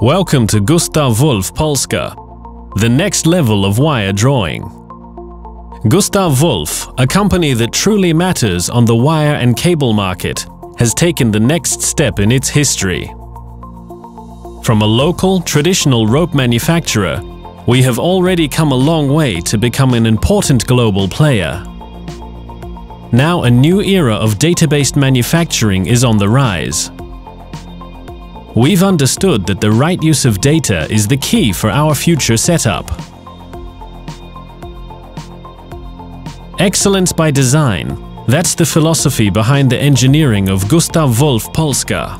Welcome to Gustav Wolf Polska, the next level of wire drawing. Gustav Wolf, a company that truly matters on the wire and cable market, has taken the next step in its history. From a local, traditional rope manufacturer, we have already come a long way to become an important global player. Now a new era of data-based manufacturing is on the rise. We've understood that the right use of data is the key for our future setup. Excellence by design, that's the philosophy behind the engineering of Gustav Wolf Polska.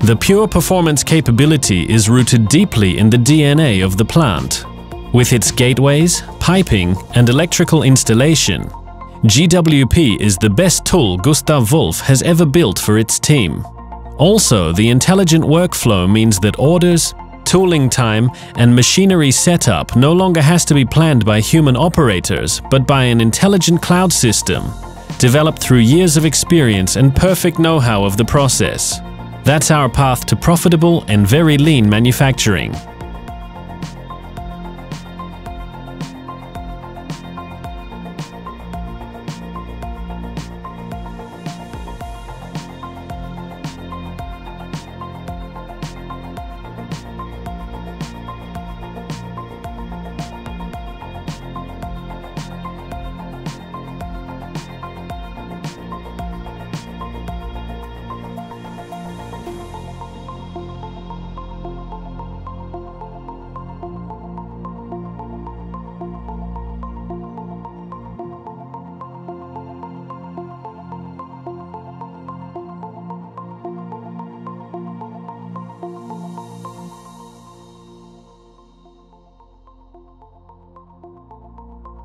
The pure performance capability is rooted deeply in the DNA of the plant. With its gateways, piping and electrical installation, GWP is the best tool Gustav Wolf has ever built for its team. Also, the intelligent workflow means that orders, tooling time and machinery setup no longer has to be planned by human operators, but by an intelligent cloud system, developed through years of experience and perfect know-how of the process. That's our path to profitable and very lean manufacturing.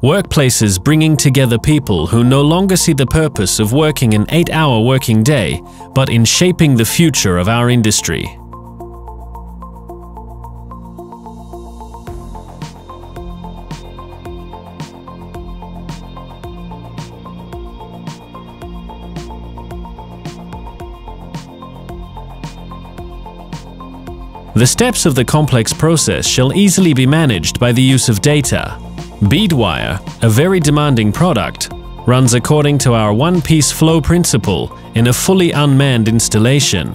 Workplaces bringing together people who no longer see the purpose of working an 8-hour working day, but in shaping the future of our industry. The steps of the complex process shall easily be managed by the use of data, Beadwire, a very demanding product, runs according to our one-piece flow principle in a fully unmanned installation.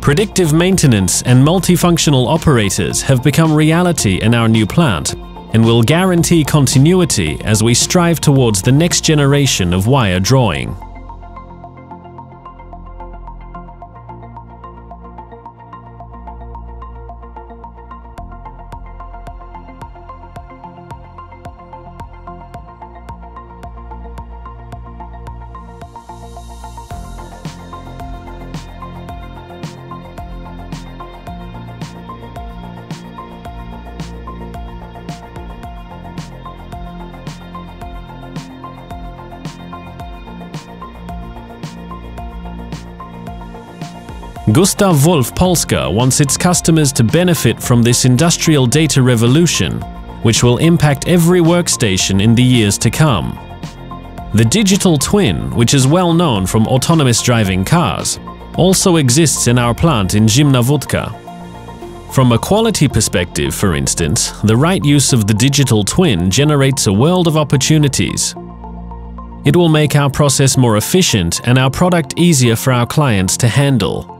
Predictive maintenance and multifunctional operators have become reality in our new plant and will guarantee continuity as we strive towards the next generation of wire drawing. Gustav Wolf Polska wants its customers to benefit from this industrial data revolution, which will impact every workstation in the years to come. The digital twin, which is well known from autonomous driving cars, also exists in our plant in Zimna. From a quality perspective, for instance, the right use of the digital twin generates a world of opportunities. It will make our process more efficient and our product easier for our clients to handle.